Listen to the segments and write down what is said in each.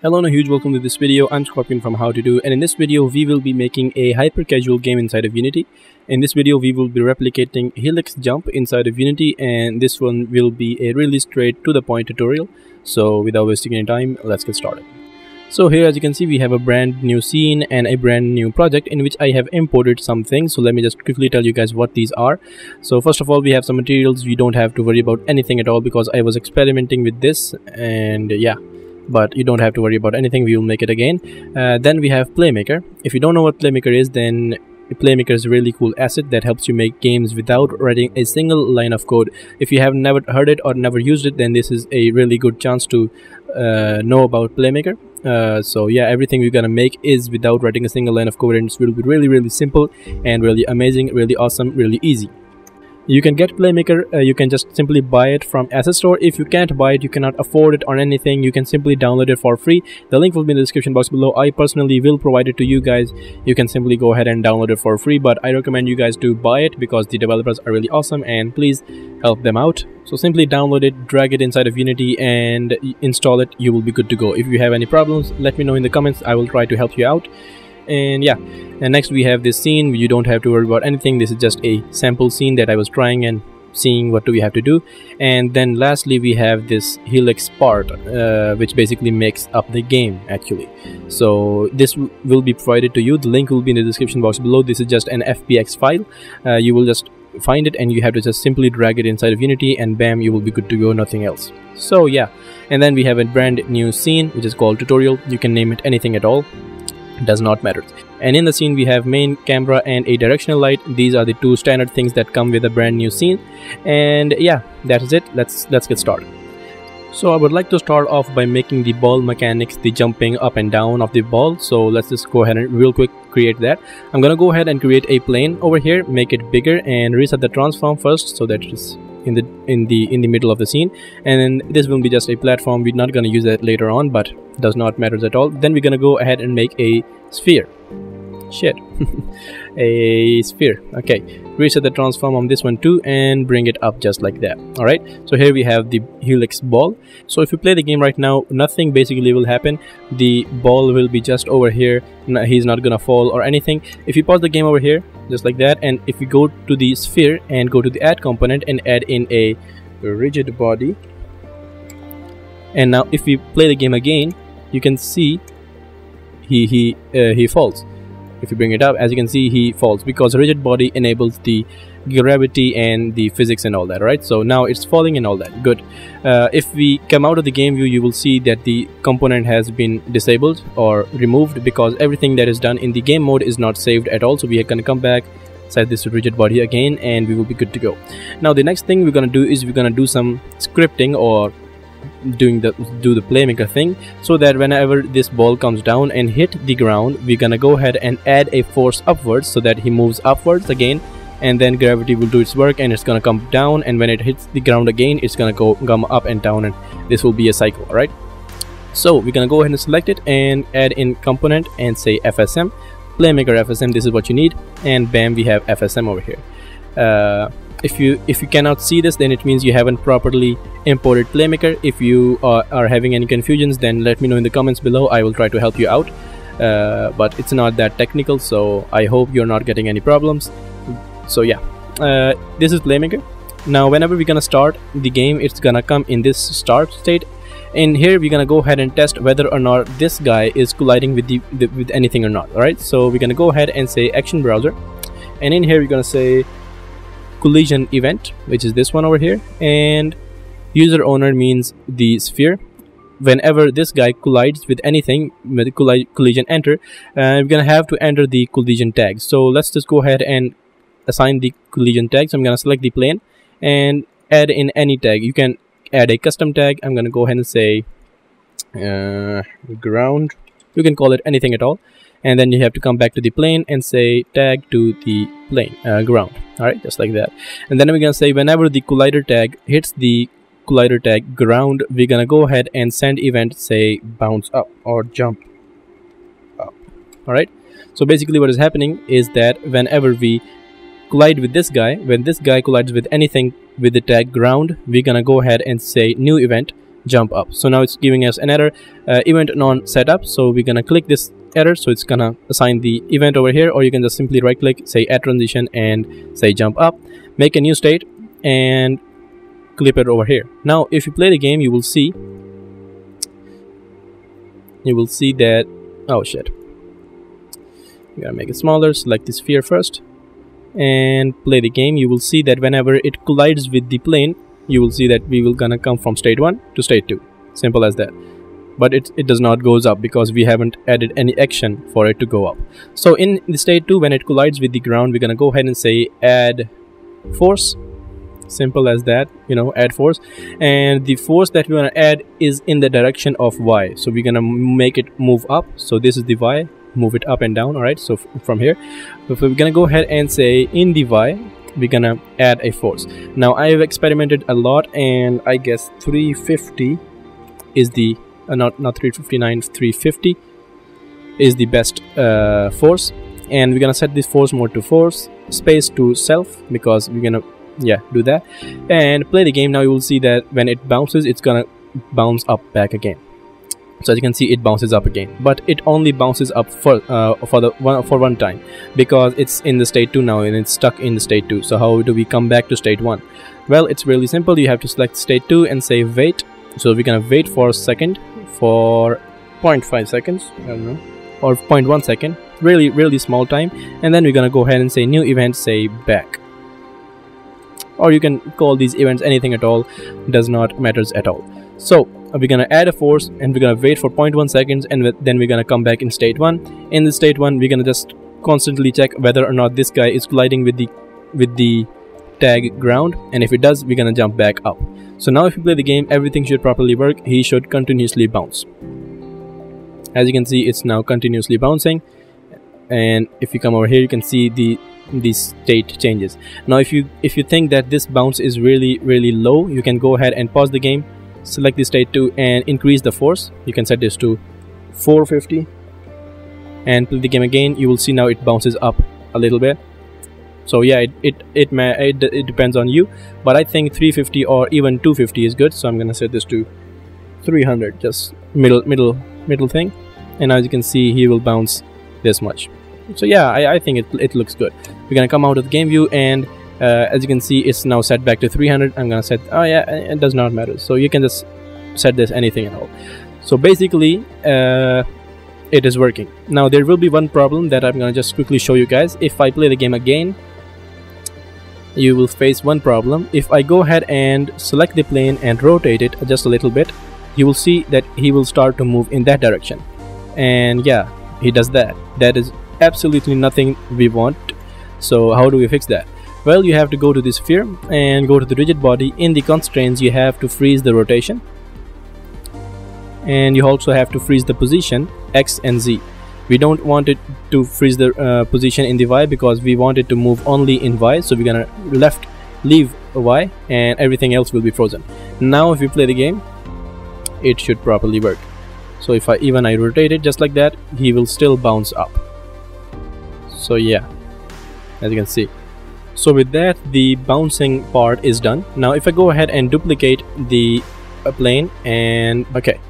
Hello and a huge welcome to this video. I'm Scorpion from How To Do and in this video we will be making a hyper casual game inside of Unity. In this video we will be replicating Helix Jump inside of Unity and this one will be a really straight to the point tutorial. So without wasting any time, let's get started. So here as you can see we have a brand new scene and a brand new project in which I have imported some things. So let me just quickly tell you guys what these are. So first of all we have some materials we don't have to worry about anything at all because I was experimenting with this and yeah but you don't have to worry about anything we will make it again. Uh, then we have playmaker. If you don't know what playmaker is then playmaker is a really cool asset that helps you make games without writing a single line of code. If you have never heard it or never used it then this is a really good chance to uh, know about playmaker. Uh, so yeah everything we're gonna make is without writing a single line of code and it will be really really simple and really amazing really awesome really easy you can get playmaker uh, you can just simply buy it from asset store. If you can't buy it you cannot afford it or anything you can simply download it for free. The link will be in the description box below. I personally will provide it to you guys. You can simply go ahead and download it for free but i recommend you guys to buy it because the developers are really awesome and please help them out. So simply download it drag it inside of unity and install it. You will be good to go. If you have any problems let me know in the comments. I will try to help you out and yeah and next we have this scene you don't have to worry about anything. This is just a sample scene that i was trying and seeing what do we have to do. And then lastly we have this helix part uh, which basically makes up the game actually. So this will be provided to you. The link will be in the description box below. This is just an fbx file. Uh, you will just find it and you have to just simply drag it inside of unity and bam you will be good to go nothing else. So yeah and then we have a brand new scene which is called tutorial. You can name it anything at all does not matter. And in the scene we have main camera and a directional light. These are the two standard things that come with a brand new scene. And yeah that is it. Let's let's get started. So I would like to start off by making the ball mechanics the jumping up and down of the ball. So let's just go ahead and real quick create that. I'm gonna go ahead and create a plane over here make it bigger and reset the transform first so that it's in the in the in the middle of the scene. And then this will be just a platform. We're not gonna use that later on but does not matter at all. Then we're gonna go ahead and make a sphere. Shit. A sphere. Okay. Reset the transform on this one too and bring it up just like that. All right so here we have the helix ball. So if you play the game right now nothing basically will happen. The ball will be just over here. He's not gonna fall or anything. If you pause the game over here just like that. And if you go to the sphere and go to the add component and add in a rigid body. And now if we play the game again you can see he he uh, he falls if you bring it up as you can see he falls because rigid body enables the gravity and the physics and all that right? So now it's falling and all that. Good. Uh, if we come out of the game view you will see that the component has been disabled or removed because everything that is done in the game mode is not saved at all. So we are going to come back set this rigid body again and we will be good to go. Now the next thing we're going to do is we're going to do some scripting or doing the do the playmaker thing so that whenever this ball comes down and hit the ground we're gonna go ahead and add a force upwards so that he moves upwards again and then gravity will do its work and it's gonna come down and when it hits the ground again it's gonna go come up and down and this will be a cycle right so we're gonna go ahead and select it and add in component and say fsm playmaker fsm this is what you need and bam we have fsm over here. Uh, if you if you cannot see this then it means you haven't properly imported playmaker. If you are, are having any confusions then let me know in the comments below. I will try to help you out. Uh, but it's not that technical so i hope you're not getting any problems. So yeah. Uh, this is playmaker. Now whenever we're gonna start the game it's gonna come in this start state. And here we're gonna go ahead and test whether or not this guy is colliding with the, the with anything or not all right so we're gonna go ahead and say action browser. And in here we're gonna say collision event which is this one over here and user owner means the sphere. Whenever this guy collides with anything with collision enter uh, we're gonna have to enter the collision tag. So let's just go ahead and assign the collision tag so i'm gonna select the plane and add in any tag. You can add a custom tag. I'm gonna go ahead and say uh, ground. You can call it anything at all and then you have to come back to the plane and say tag to the plane uh, ground. All right just like that. And then we're gonna say whenever the collider tag hits the collider tag ground we're gonna go ahead and send event say bounce up or jump up. All right? So basically what is happening is that whenever we collide with this guy when this guy collides with anything with the tag ground we're gonna go ahead and say new event jump up. So now it's giving us another uh, event non setup so we're gonna click this error so it's gonna assign the event over here or you can just simply right click say add transition and say jump up make a new state and clip it over here. Now if you play the game you will see you will see that oh shit. You gotta make it smaller select the sphere first and play the game. You will see that whenever it collides with the plane you will see that we will gonna come from state 1 to state 2 simple as that but it, it does not goes up because we haven't added any action for it to go up. So in the state 2 when it collides with the ground we're gonna go ahead and say add force. Simple as that you know add force. And the force that we want to add is in the direction of y. So we're gonna make it move up. So this is the y move it up and down all right? So from here. If we're gonna go ahead and say in the y we're gonna add a force. Now i have experimented a lot and i guess 350 is the uh, not not 359 350 is the best uh, force. And we're gonna set this force mode to force space to self because we're gonna yeah do that. And play the game. Now you will see that when it bounces it's gonna bounce up back again. So as you can see it bounces up again. But it only bounces up for uh, for the one for one time because it's in the state 2 now and it's stuck in the state 2 so how do we come back to state 1 well it's really simple. You have to select state 2 and say wait. So we're gonna wait for a second for 0.5 seconds i don't know or 0.1 second really really small time and then we're gonna go ahead and say new event say back. Or you can call these events anything at all does not matters at all. So we're gonna add a force and we're gonna wait for 0.1 seconds and then we're gonna come back in state 1 in the state 1 we're gonna just constantly check whether or not this guy is colliding with the with the tag ground and if it does we're gonna jump back up. So now if you play the game everything should properly work. He should continuously bounce. As you can see it's now continuously bouncing. And if you come over here you can see the the state changes. Now if you if you think that this bounce is really really low you can go ahead and pause the game select the state 2 and increase the force. You can set this to 450 and play the game again. You will see now it bounces up a little bit so yeah it it it, may, it, it depends on you but i think 350 or even 250 is good. So i'm gonna set this to 300 just middle middle middle thing. And as you can see he will bounce this much. So yeah I, I think it, it looks good. We're gonna come out of the game view and uh, as you can see it's now set back to 300 I'm gonna set oh yeah it does not matter. So you can just set this anything at all. So basically uh, it is working. Now there will be one problem that I'm gonna just quickly show you guys. If I play the game again you will face one problem. If I go ahead and select the plane and rotate it just a little bit you will see that he will start to move in that direction. And yeah he does that. That is absolutely nothing we want. So how do we fix that? Well you have to go to the sphere and go to the rigid body in the constraints. You have to freeze the rotation. And you also have to freeze the position x and z we don't want it to freeze the uh, position in the y because we want it to move only in y. So we're gonna left leave y and everything else will be frozen. Now if we play the game it should properly work. So if I even I rotate it just like that he will still bounce up. So yeah as you can see. So with that the bouncing part is done. Now if I go ahead and duplicate the uh, plane and okay.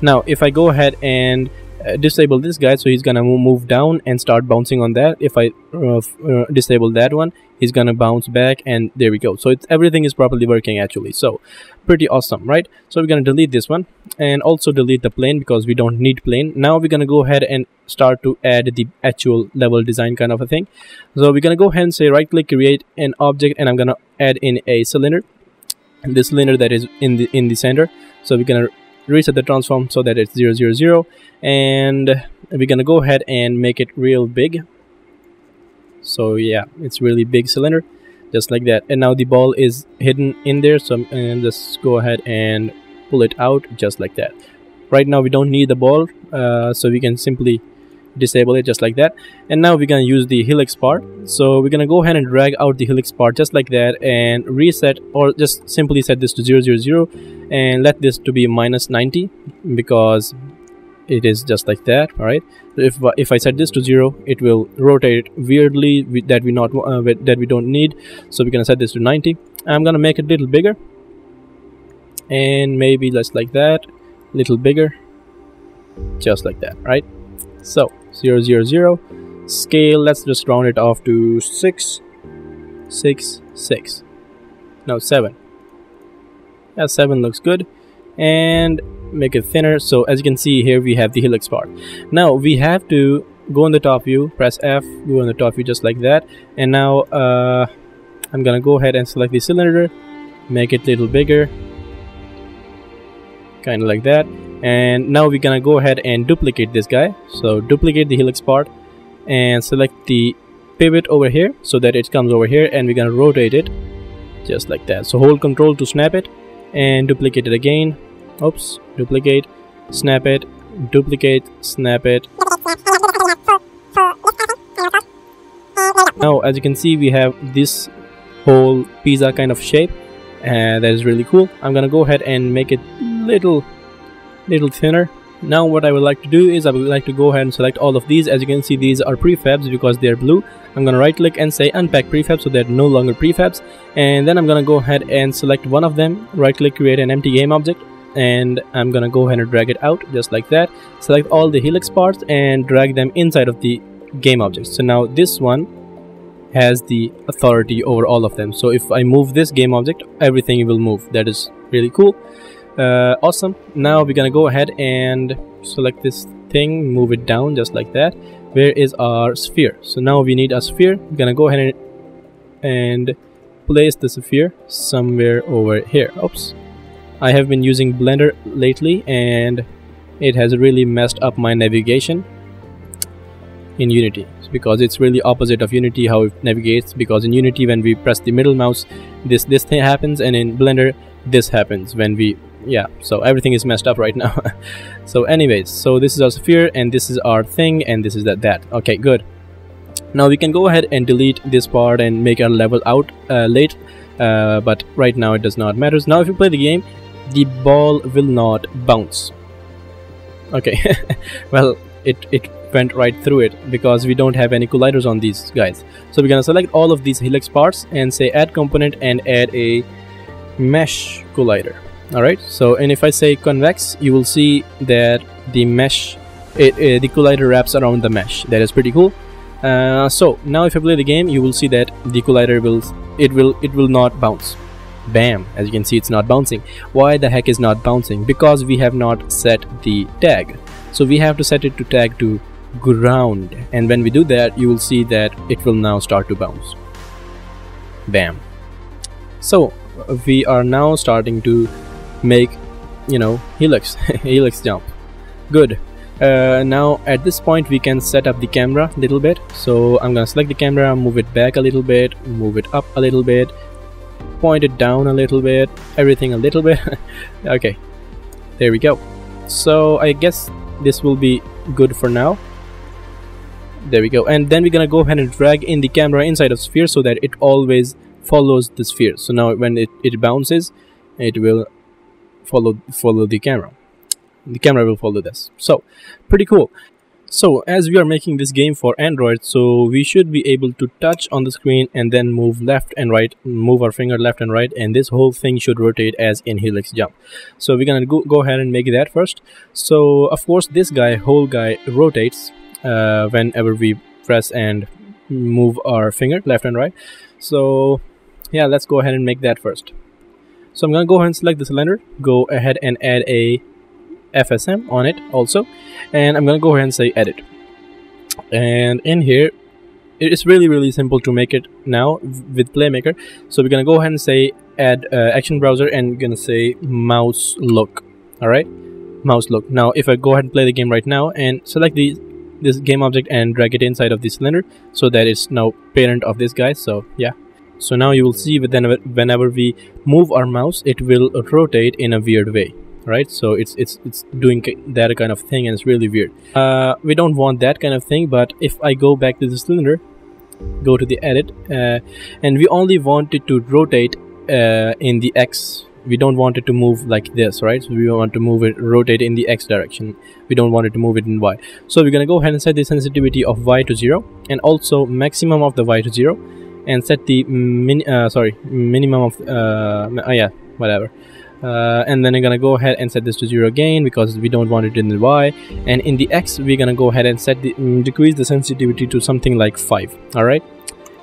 Now if I go ahead and disable this guy so he's gonna move down and start bouncing on that. If I uh, uh, disable that one he's gonna bounce back and there we go. So it's everything is properly working actually. So pretty awesome right? So we're gonna delete this one and also delete the plane because we don't need plane. Now we're gonna go ahead and start to add the actual level design kind of a thing. So we're gonna go ahead and say right click create an object and I'm gonna add in a cylinder. This cylinder that is in the in the center. So we're gonna reset the transform so that it's 0 0 0 and we're gonna go ahead and make it real big. So yeah it's really big cylinder just like that. And now the ball is hidden in there so and just go ahead and pull it out just like that. Right now we don't need the ball uh, so we can simply disable it just like that. And now we're gonna use the helix part so we're gonna go ahead and drag out the helix part just like that and reset or just simply set this to 000 and let this to be minus 90 because it is just like that all right if if i set this to zero it will rotate weirdly that we not uh, that we don't need. So we're gonna set this to 90 i'm gonna make it a little bigger and maybe let's like that little bigger just like that right so 0 0 0 scale let's just round it off to 6 6 6 no 7 yeah 7 looks good. And make it thinner. So as you can see here we have the helix part now we have to go on the top view press F go on the top view just like that. And now uh, I'm gonna go ahead and select the cylinder make it a little bigger kind of like that. And now we're gonna go ahead and duplicate this guy. So duplicate the helix part and select the pivot over here so that it comes over here and we're gonna rotate it just like that. So hold control to snap it and duplicate it again. Oops duplicate snap it duplicate snap it. Now as you can see we have this whole pizza kind of shape and that is really cool. I'm gonna go ahead and make it little little thinner. Now what I would like to do is I would like to go ahead and select all of these. As you can see these are prefabs because they're blue. I'm gonna right click and say unpack prefab so they're no longer prefabs. And then I'm gonna go ahead and select one of them. Right click create an empty game object. And I'm gonna go ahead and drag it out just like that. Select all the helix parts and drag them inside of the game object. So now this one has the authority over all of them. So if I move this game object everything will move. That is really cool uh, awesome. Now we're gonna go ahead and select this thing move it down just like that. Where is our sphere? So now we need a sphere. We're gonna go ahead and, and place the sphere somewhere over here. Oops. I have been using blender lately and it has really messed up my navigation in unity. Because it's really opposite of unity how it navigates because in unity when we press the middle mouse this this thing happens and in blender this happens when we yeah so everything is messed up right now. So anyways so this is our sphere and this is our thing and this is that that. Okay good. Now we can go ahead and delete this part and make our level out uh, late uh, but right now it does not matter. Now if you play the game the ball will not bounce. Okay well it it went right through it because we don't have any colliders on these guys. So we're gonna select all of these helix parts and say add component and add a mesh collider all right so and if i say convex you will see that the mesh it, it, the collider wraps around the mesh. That is pretty cool. Uh, so now if I play the game you will see that the collider will it will it will not bounce. Bam as you can see it's not bouncing. Why the heck is not bouncing? Because we have not set the tag. So we have to set it to tag to ground. And when we do that you will see that it will now start to bounce. Bam. So we are now starting to make you know helix helix jump. Good. Uh, now at this point we can set up the camera a little bit. So I'm gonna select the camera move it back a little bit move it up a little bit point it down a little bit everything a little bit. Okay. There we go. So I guess this will be good for now. There we go. And then we're gonna go ahead and drag in the camera inside of sphere so that it always follows the sphere. So now when it, it bounces it will follow follow the camera. The camera will follow this. So pretty cool. So as we are making this game for android so we should be able to touch on the screen and then move left and right move our finger left and right and this whole thing should rotate as in helix jump. So we're gonna go, go ahead and make that first. So of course this guy whole guy rotates uh, whenever we press and move our finger left and right. So yeah let's go ahead and make that first so I'm gonna go ahead and select the cylinder go ahead and add a FSM on it also and I'm gonna go ahead and say edit. And in here it's really really simple to make it now with playmaker. So we're gonna go ahead and say add uh, action browser and we're gonna say mouse look all right mouse look. Now if I go ahead and play the game right now and select the this game object and drag it inside of the cylinder so that it's now parent of this guy so yeah so now you will see whenever, whenever we move our mouse it will rotate in a weird way right? So it's it's it's doing that kind of thing and it's really weird. Uh, we don't want that kind of thing but if I go back to the cylinder go to the edit uh, and we only want it to rotate uh, in the X. We don't want it to move like this right? So we want to move it rotate in the X direction. We don't want it to move it in Y. So we're gonna go ahead and set the sensitivity of Y to 0 and also maximum of the Y to 0 and set the min uh, sorry minimum of uh, uh, yeah whatever. Uh, and then I'm gonna go ahead and set this to zero again because we don't want it in the Y. And in the X we're gonna go ahead and set the um, decrease the sensitivity to something like 5 alright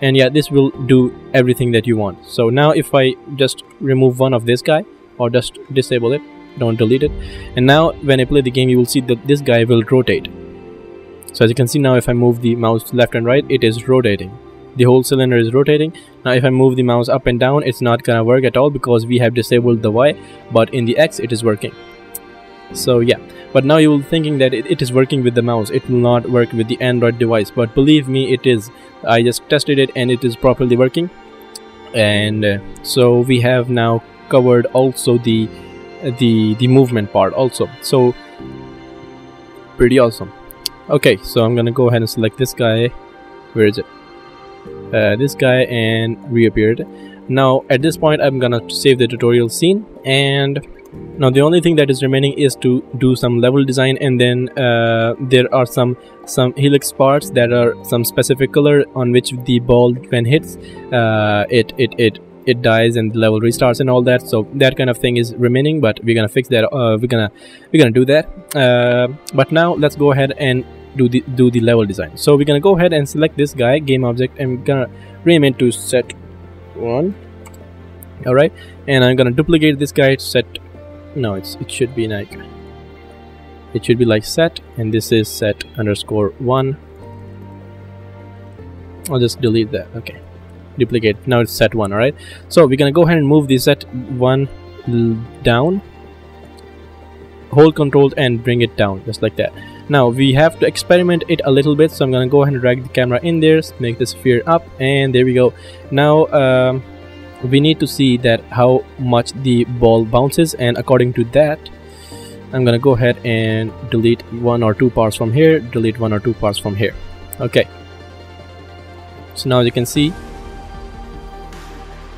and yeah this will do everything that you want. So now if I just remove one of this guy or just disable it don't delete it. And now when I play the game you will see that this guy will rotate. So as you can see now if I move the mouse left and right it is rotating the whole cylinder is rotating. Now if I move the mouse up and down it's not gonna work at all because we have disabled the Y but in the X it is working. So yeah. But now you will thinking that it, it is working with the mouse. It will not work with the Android device. But believe me it is. I just tested it and it is properly working. And uh, so we have now covered also the the the movement part also. So pretty awesome. Okay so I'm gonna go ahead and select this guy. Where is it uh, this guy and reappeared. Now at this point I'm gonna save the tutorial scene and now the only thing that is remaining is to do some level design and then uh, there are some some helix parts that are some specific color on which the ball when hits uh, it it it it dies and the level restarts and all that. So that kind of thing is remaining but we're gonna fix that uh, we're gonna we're gonna do that. Uh, but now let's go ahead and do the do the level design. So we're gonna go ahead and select this guy game object and we're gonna rename it to set one. All right and i'm gonna duplicate this guy set no it's it should be like it should be like set and this is set underscore one. I'll just delete that okay. Duplicate now it's set one all right so we're gonna go ahead and move the set one down. Hold control and bring it down just like that now we have to experiment it a little bit so i'm gonna go ahead and drag the camera in there make the sphere up and there we go. Now um, we need to see that how much the ball bounces and according to that I'm gonna go ahead and delete one or two parts from here delete one or two parts from here. Okay. So now you can see.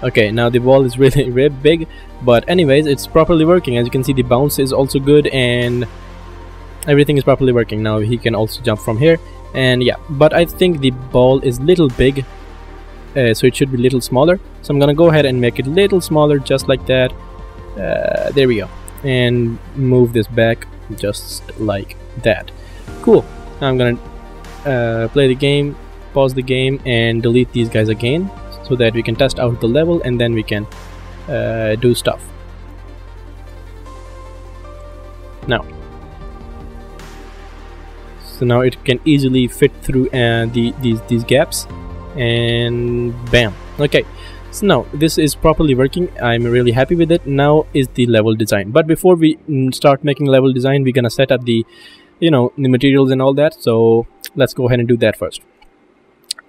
Okay now the ball is really really big but anyways it's properly working. As you can see the bounce is also good and everything is properly working. Now he can also jump from here. And yeah but I think the ball is little big uh, so it should be little smaller. So I'm gonna go ahead and make it a little smaller just like that. Uh, there we go. And move this back just like that. Cool. Now I'm gonna uh, play the game pause the game and delete these guys again so that we can test out the level and then we can uh, do stuff. Now so now it can easily fit through uh, the these these gaps. And bam. Okay. So now this is properly working. I'm really happy with it. Now is the level design. But before we mm, start making level design we're gonna set up the you know the materials and all that. So let's go ahead and do that first.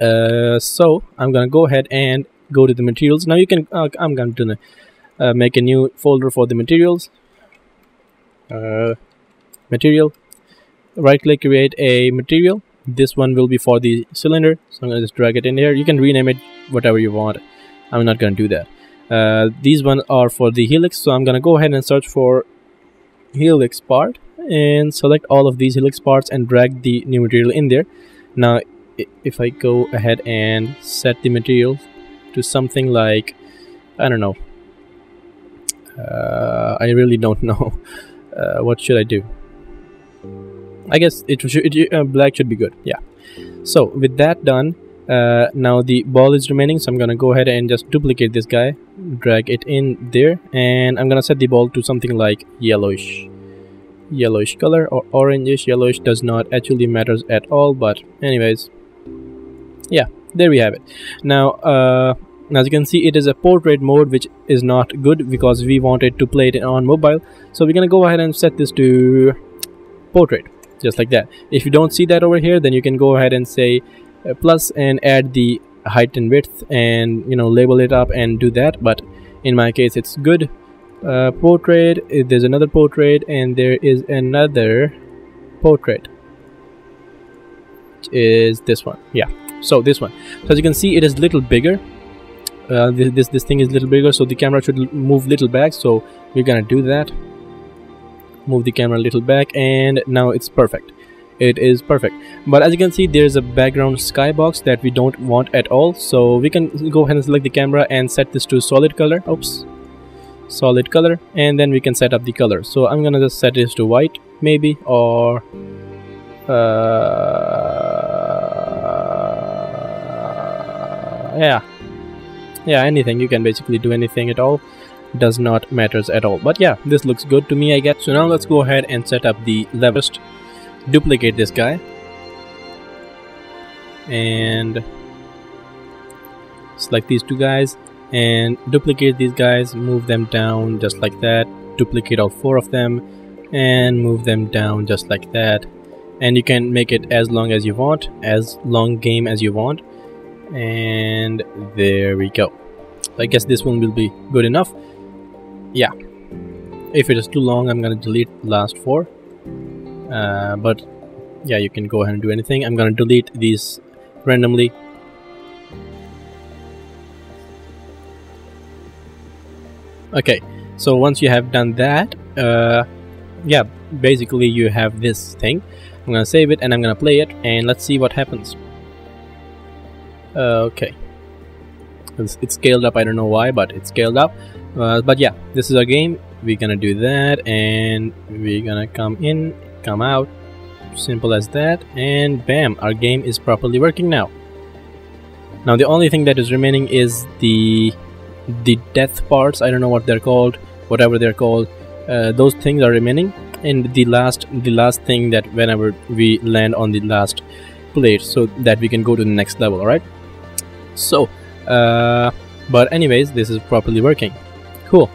Uh, so i'm gonna go ahead and go to the materials. Now you can uh, i'm gonna uh, make a new folder for the materials. Uh, material right click create a material. This one will be for the cylinder. So i'm gonna just drag it in here. You can rename it whatever you want. I'm not gonna do that. Uh, these ones are for the helix. So i'm gonna go ahead and search for helix part and select all of these helix parts and drag the new material in there. Now if i go ahead and set the material to something like i don't know. Uh, i really don't know uh, what should i do I guess it it, uh, black should be good yeah. So with that done uh, now the ball is remaining so I'm gonna go ahead and just duplicate this guy drag it in there and I'm gonna set the ball to something like yellowish. Yellowish color or orangish yellowish does not actually matters at all but anyways yeah there we have it. Now uh, as you can see it is a portrait mode which is not good because we wanted to play it on mobile. So we're gonna go ahead and set this to portrait just like that. If you don't see that over here then you can go ahead and say uh, plus and add the height and width and you know label it up and do that. But in my case it's good. Uh, portrait there's another portrait and there is another portrait is this one. Yeah. So this one. So as you can see it is little bigger. Uh, this, this this thing is a little bigger so the camera should move little back. So we're gonna do that move the camera a little back and now it's perfect. It is perfect. But as you can see there's a background skybox that we don't want at all. So we can go ahead and select the camera and set this to solid color. Oops. Solid color. And then we can set up the color. So I'm gonna just set this to white maybe or uh, yeah. Yeah anything. You can basically do anything at all does not matters at all. But yeah this looks good to me I guess. So now let's go ahead and set up the level duplicate this guy. And select these two guys. And duplicate these guys. Move them down just like that. Duplicate all four of them. And move them down just like that. And you can make it as long as you want. As long game as you want. And there we go. I guess this one will be good enough yeah. If it is too long I'm gonna delete last four. Uh, but yeah you can go ahead and do anything. I'm gonna delete these randomly. Okay so once you have done that uh, yeah basically you have this thing. I'm gonna save it and I'm gonna play it and let's see what happens. Uh, okay. It's, it's, scaled up. I don't know why but it's scaled up uh, but yeah this is our game. We're gonna do that and we're gonna come in come out simple as that and bam our game is properly working now. Now the only thing that is remaining is the the death parts. I don't know what they're called whatever they're called. Uh, those things are remaining. And the last the last thing that whenever we land on the last plate so that we can go to the next level all right so uh, but anyways this is properly working cool.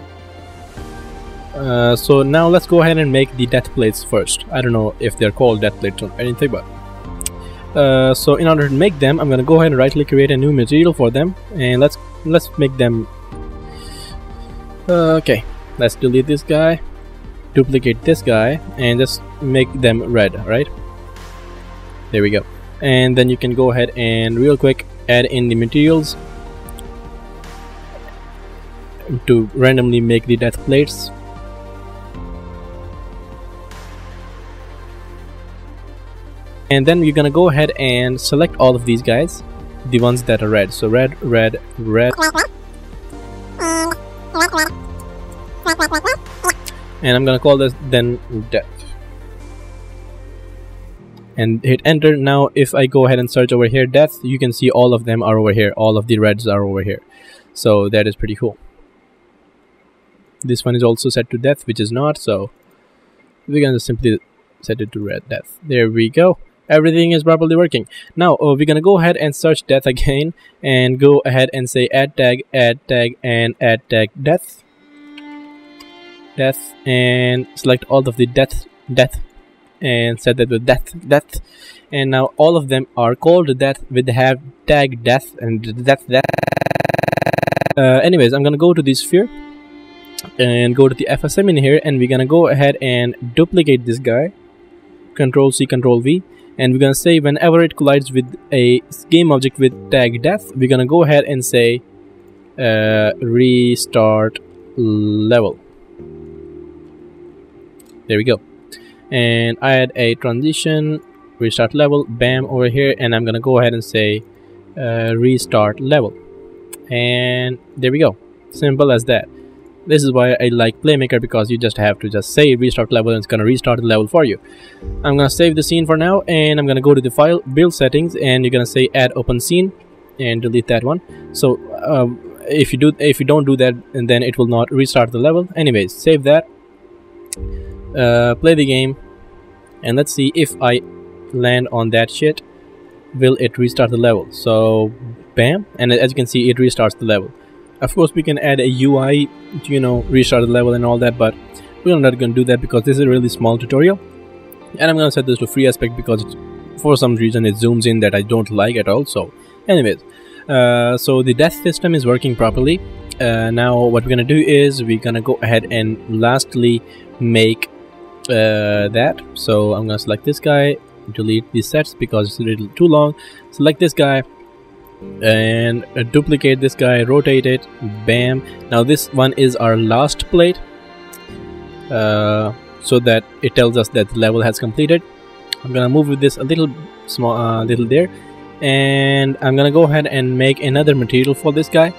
Uh, so now let's go ahead and make the death plates first. I don't know if they're called death plates or anything but uh, so in order to make them I'm gonna go ahead and right click create a new material for them and let's let's make them uh, okay. Let's delete this guy duplicate this guy and just make them red right there we go. And then you can go ahead and real quick add in the materials to randomly make the death plates. And then you're gonna go ahead and select all of these guys the ones that are red. So red red red. And I'm gonna call this then death. And hit enter. Now if I go ahead and search over here death you can see all of them are over here. All of the reds are over here. So that is pretty cool this one is also set to death which is not so we're gonna simply set it to red death. There we go. Everything is properly working. Now uh, we're gonna go ahead and search death again and go ahead and say add tag add tag and add tag death. Death and select all of the death death and set that with death death. And now all of them are called death with have tag death and death death. Uh, anyways i'm gonna go to the sphere and go to the fsm in here and we're gonna go ahead and duplicate this guy. Control c control v. And we're gonna say whenever it collides with a game object with tag death we're gonna go ahead and say uh, restart level. There we go. And I add a transition restart level bam over here. And I'm gonna go ahead and say uh, restart level. And there we go. Simple as that this is why I like Playmaker because you just have to just say restart level and it's gonna restart the level for you. I'm gonna save the scene for now and I'm gonna go to the file build settings and you're gonna say add open scene and delete that one. So uh, if you do if you don't do that and then it will not restart the level. Anyways, save that. Uh, play the game and let's see if I land on that shit will it restart the level so bam and as you can see it restarts the level of course we can add a UI to, you know restart the level and all that but we're not going to do that because this is a really small tutorial. And I'm going to set this to free aspect because for some reason it zooms in that I don't like at all so anyways. Uh, so the death system is working properly. Uh, now what we're gonna do is we're gonna go ahead and lastly make uh, that. So I'm gonna select this guy delete these sets because it's a little too long. Select this guy and duplicate this guy rotate it bam. Now this one is our last plate uh, so that it tells us that the level has completed. I'm gonna move with this a little small uh, little there and I'm gonna go ahead and make another material for this guy.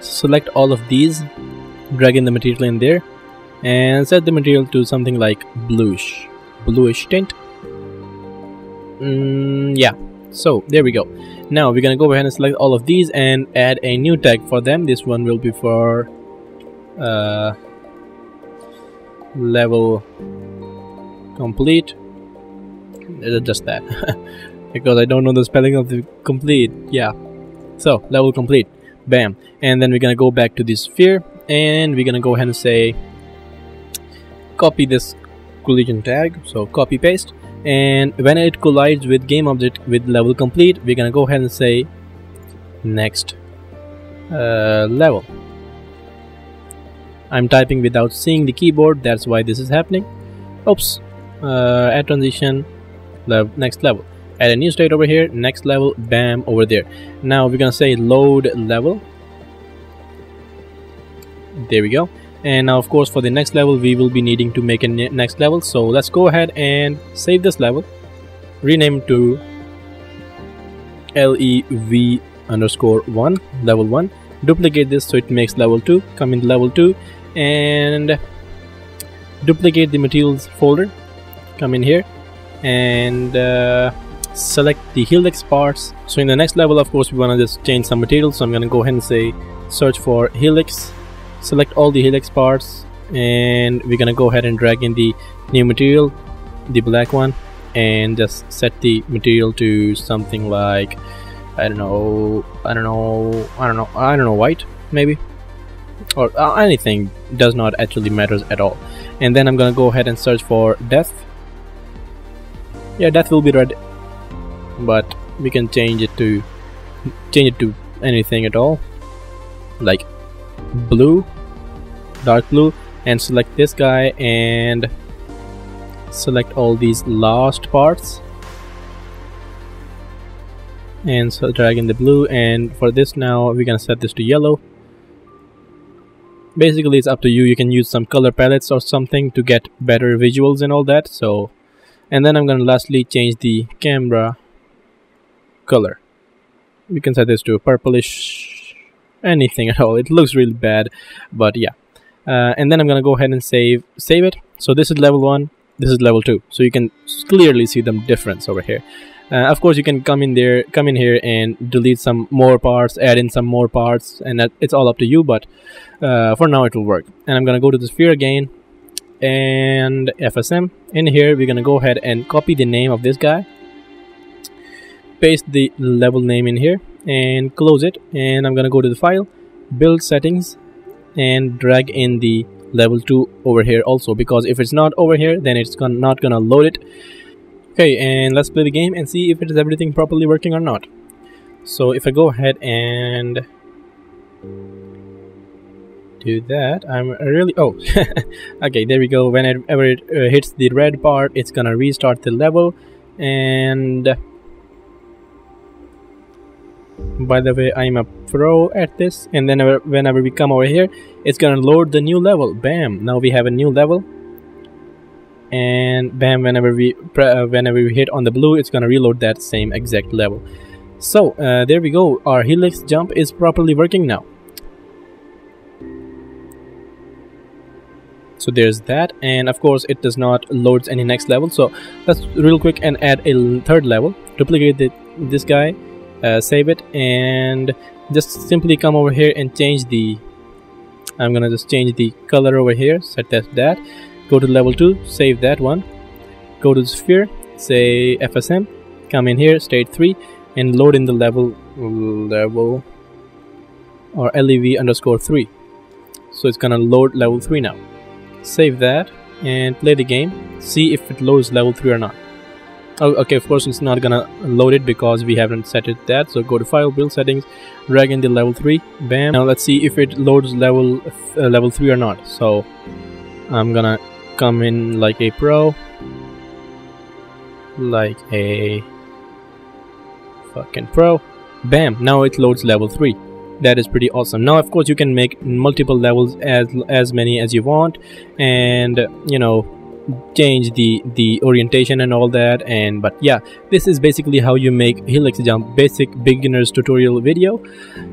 Select all of these drag in the material in there and set the material to something like bluish bluish tint. Mm, yeah so there we go now we're gonna go ahead and select all of these and add a new tag for them. This one will be for uh, level complete. Just that? Because I don't know the spelling of the complete. Yeah. So level complete. Bam. And then we're gonna go back to this sphere and we're gonna go ahead and say copy this collision tag. So copy paste and when it collides with game object with level complete we're gonna go ahead and say next uh, level. I'm typing without seeing the keyboard that's why this is happening. Oops uh, add transition level next level. Add a new state over here next level bam over there. Now we're gonna say load level. There we go and now of course for the next level we will be needing to make a next level. So let's go ahead and save this level. Rename to lev underscore 1 level 1 duplicate this so it makes level 2 come in level 2 and duplicate the materials folder come in here. And uh, select the helix parts. So in the next level of course we want to just change some materials. So i'm going to go ahead and say search for helix select all the helix parts and we're gonna go ahead and drag in the new material the black one and just set the material to something like I don't know I don't know I don't know I don't know white maybe? Or uh, anything does not actually matters at all. And then I'm gonna go ahead and search for death. Yeah death will be red but we can change it to change it to anything at all. Like blue dark blue and select this guy and select all these last parts. And so drag in the blue and for this now we're gonna set this to yellow. Basically it's up to you. You can use some color palettes or something to get better visuals and all that so. And then I'm gonna lastly change the camera color. We can set this to purplish anything at all. It looks really bad but yeah. Uh, and then I'm gonna go ahead and save save it. So this is level one this is level two. So you can clearly see the difference over here. Uh, of course you can come in there come in here and delete some more parts add in some more parts and that, it's all up to you but uh, for now it will work. And I'm gonna go to the sphere again and FSM in here we're gonna go ahead and copy the name of this guy. Paste the level name in here and close it and I'm gonna go to the file build settings and drag in the level 2 over here also because if it's not over here then it's gonna, not gonna load it. Okay and let's play the game and see if it is everything properly working or not. So if I go ahead and do that I'm really oh okay there we go. Whenever it uh, hits the red part it's gonna restart the level and by the way i'm a pro at this and then whenever we come over here it's gonna load the new level. Bam! Now we have a new level. And bam whenever we uh, whenever we hit on the blue it's gonna reload that same exact level. So uh, there we go. Our helix jump is properly working now. So there's that and of course it does not loads any next level. So let's real quick and add a third level. Duplicate the, this guy uh, save it and just simply come over here and change the I'm gonna just change the color over here set that that. Go to level 2 save that one. Go to sphere say FSM come in here state 3 and load in the level level or lev underscore 3 so it's gonna load level 3 now. Save that and play the game see if it loads level 3 or not oh, okay of course it's not gonna load it because we haven't set it that. So go to file build settings drag in the level 3 bam. Now let's see if it loads level uh, level 3 or not. So I'm gonna come in like a pro like a fucking pro. Bam now it loads level 3 that is pretty awesome. Now of course you can make multiple levels as as many as you want. And you know change the the orientation and all that and but yeah this is basically how you make helix jump basic beginners tutorial video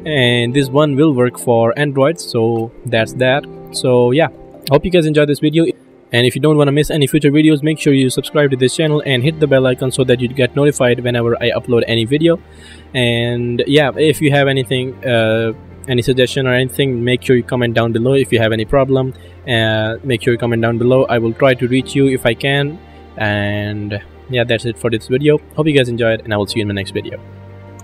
and this one will work for android so that's that. So yeah hope you guys enjoyed this video and if you don't want to miss any future videos make sure you subscribe to this channel and hit the bell icon so that you get notified whenever i upload any video. And yeah if you have anything uh, any suggestion or anything make sure you comment down below if you have any problem. Uh, make sure you comment down below. I will try to reach you if i can. And yeah that's it for this video. Hope you guys enjoyed and i will see you in my next video